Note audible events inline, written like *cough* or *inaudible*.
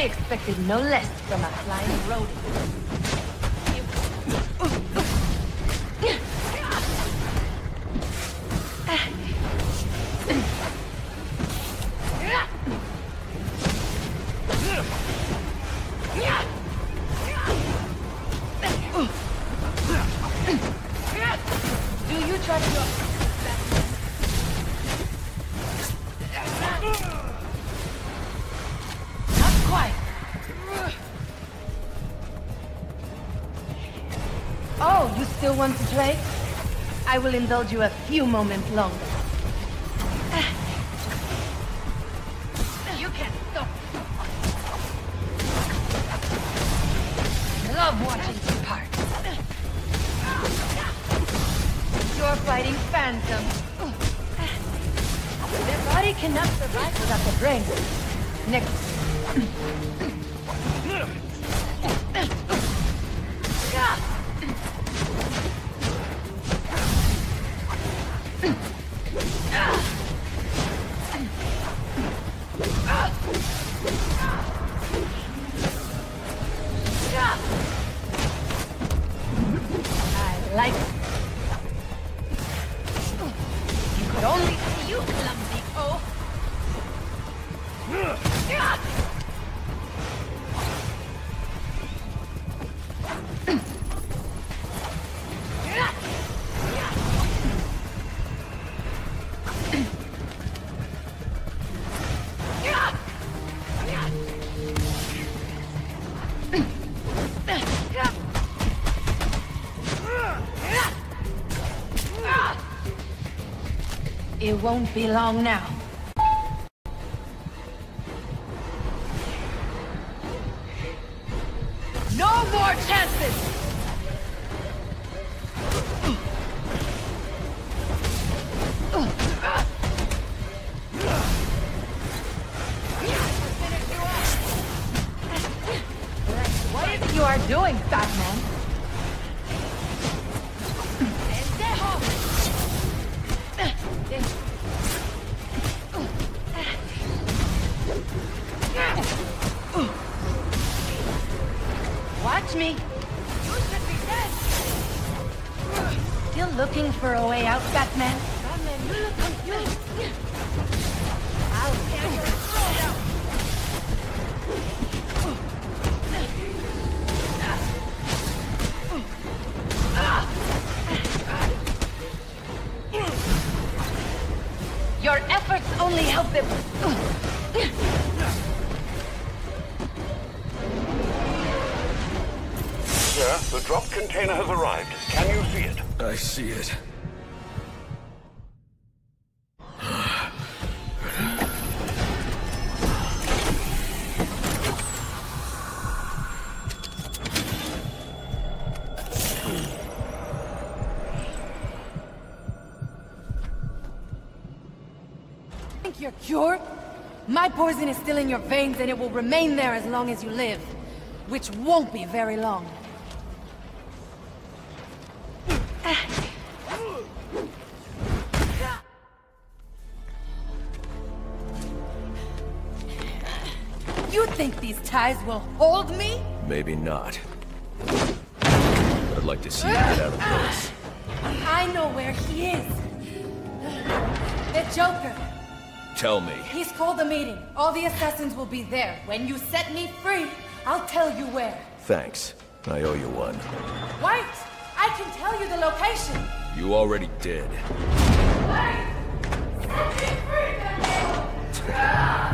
expected no less from a flying rodent. Do you trust your... Oh, you still want to play? I will indulge you a few moments longer. You can't stop. Love watching you part. You're fighting Phantom. Their body cannot survive without the brain. Next. Only you, clumsy oh. It won't be long now. No more chances! Doing, Batman? Watch me. You should be dead. Still looking for a way out, Batman? Batman, you look confused. I'll get your throat out. Your efforts only help them. Sir, the drop container has arrived. Can you see it? I see it. Think you're cured? My poison is still in your veins and it will remain there as long as you live. Which won't be very long. You think these ties will hold me? Maybe not. I'd like to see you get out of this. I know where he is. The Joker. Tell me. He's called a meeting. All the assassins will be there. When you set me free, I'll tell you where. Thanks. I owe you one. Wait! I can tell you the location! You already did. Wait! Set me free, *laughs*